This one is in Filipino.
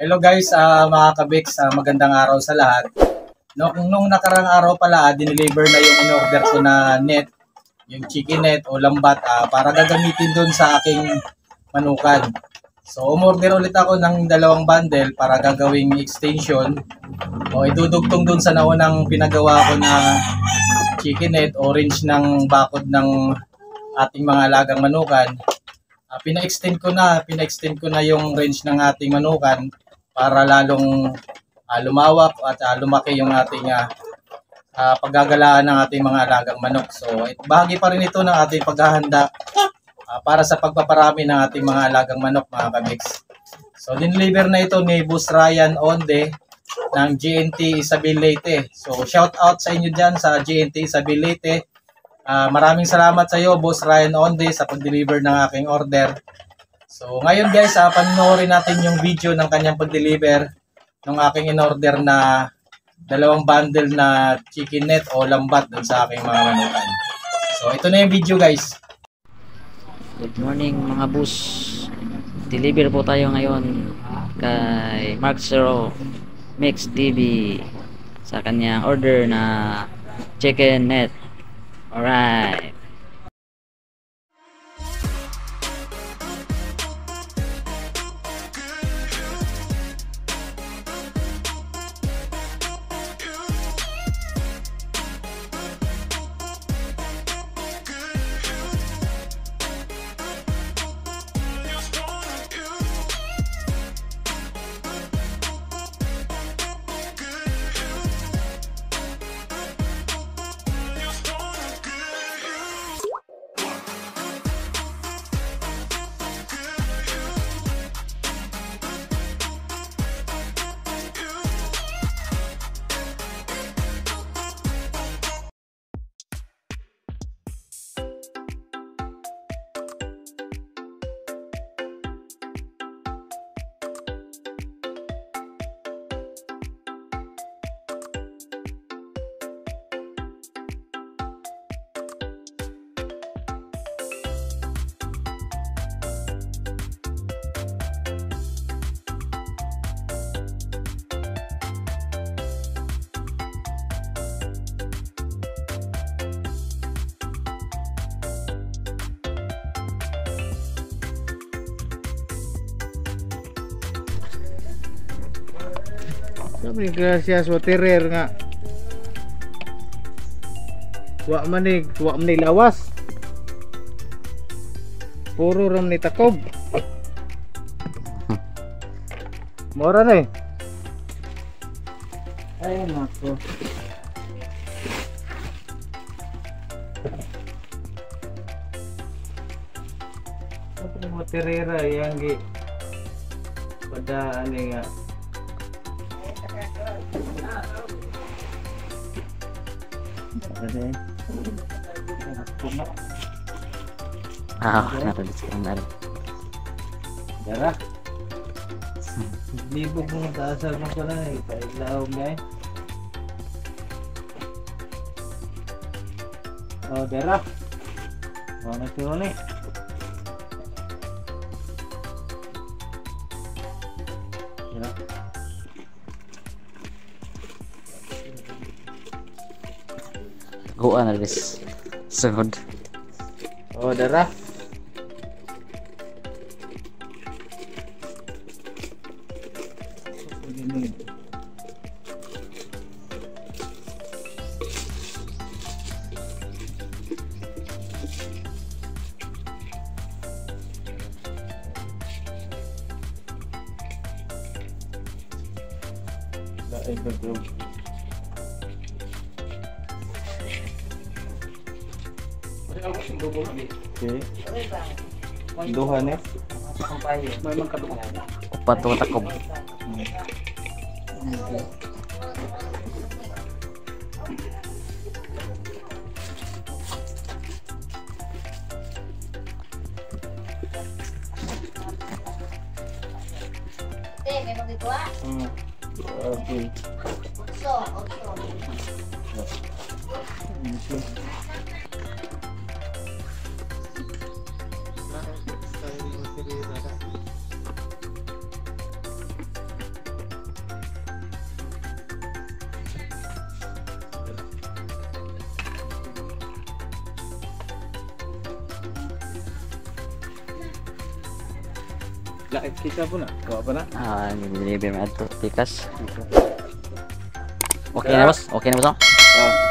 Hello guys, ah mga kabiks, ah, magandang araw sa lahat. Nung, nung nakarang araw pala, ah, dineliver na yung in-order ko na net, yung chicken net o lambat ah, para gagamitin dun sa aking manukan. So, umorder ulit ako ng dalawang bundle para gagawing extension o idudugtong dun sa naunang pinagawa ko na chicken net o range ng bakod ng ating mga alagang manukan. Ah, pina-extend ko na, pina-extend ko na yung range ng ating manukan para lalong ah, lumawak at ah, lumaki yung ating ah, ah, paggagalaan ng ating mga alagang manok. So, bahagi pa rin ito ng ating paghahanda ah, para sa pagpaparami ng ating mga alagang manok, mga kabiks. So, dineliver na ito ni Boss Ryan Onde ng GNT Isabel. So, shout out sa inyo dyan sa GNT Isabel. Ah, maraming salamat sa iyo, Boss Ryan Onde, sa pag-deliver ng aking order. So, ngayon guys, uh, panoorin natin yung video ng kanyang pag-deliver ng aking in-order na dalawang bundle na chicken net o lambat dun sa aking mga manukan. So, ito na yung video guys. Good morning mga bus. Deliver po tayo ngayon kay Mark Zero Mix TV sa kanyang order na chicken net. Alright. Sabi gracias waterer nga. Wa manig, wa manig lawas. Puro ram ni takob. Mora na eh. Ay nako. Sabi waterera yang gi pada ani nga Ah, naroon sa naroon. Darah. Libog mo taasal mo pala eh. Pailaw guys. Oh, darah. Oh, nasi ni. Darah. go on Elvis. Sound Oh darah Thank you. Okay. Duha ni. Upat to takob. Hmm. Okay. So, okay. Lakit kita po na. Gawa pa na. Ah, deliver mo ato tikas. Okay na boss? Okay na boss? oh? Ah.